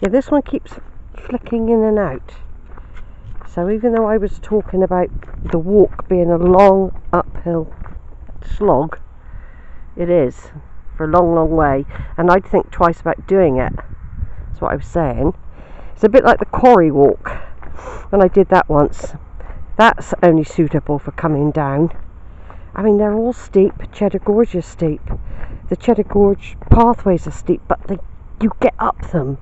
Yeah, this one keeps flicking in and out. So even though I was talking about the walk being a long uphill slog, it is for a long, long way. And I'd think twice about doing it. That's what I was saying. It's a bit like the quarry walk. When I did that once, that's only suitable for coming down. I mean, they're all steep. Cheddar Gorge is steep. The Cheddar Gorge pathways are steep, but they, you get up them,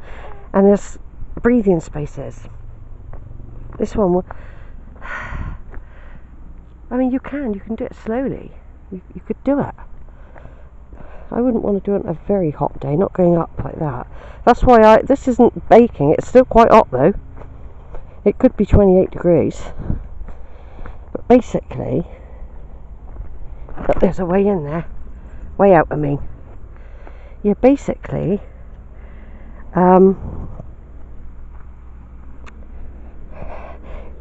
and there's breathing spaces. This one, will, I mean, you can. You can do it slowly. You, you could do it. I wouldn't want to do it on a very hot day, not going up like that. That's why I. This isn't baking. It's still quite hot though. It could be 28 degrees. But basically, but there's a way in there. Way out, I mean. Yeah, basically, um,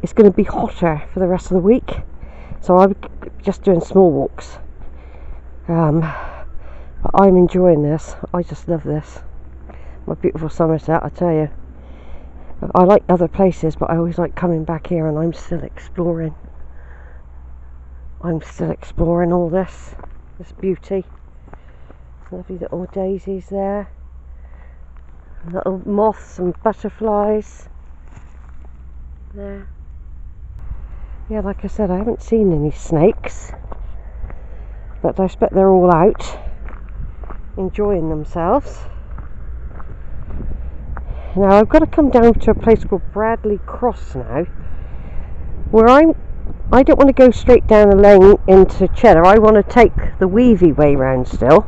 it's going to be hotter for the rest of the week. So I'm just doing small walks. Um, but I'm enjoying this. I just love this. My beautiful Somerset, I tell you. I like other places, but I always like coming back here and I'm still exploring. I'm still exploring all this, this beauty. Lovely little daisies there. Little moths and butterflies. There. Yeah, like I said, I haven't seen any snakes. But I expect they're all out, enjoying themselves. Now I've got to come down to a place called Bradley Cross now, where I'm. I don't want to go straight down the lane into Cheddar. I want to take the Weavy way round still.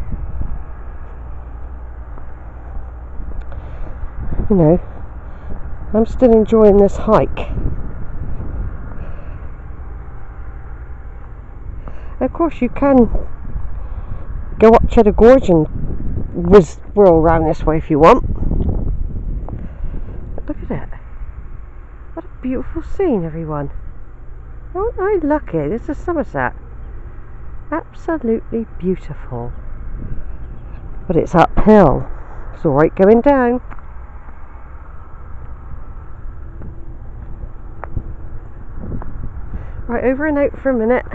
You know, I'm still enjoying this hike. Of course, you can go up Cheddar Gorge and whiz whirl around this way if you want. Look at it. What a beautiful scene, everyone. Aren't I lucky? This is Somerset. Absolutely beautiful. But it's uphill. It's alright going down. Right, over and out for a minute.